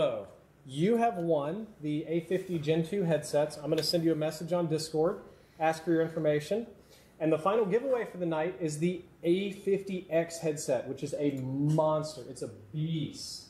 So, you have won the A50 Gen 2 headsets. I'm going to send you a message on Discord, ask for your information. And the final giveaway for the night is the A50X headset, which is a monster. It's a beast.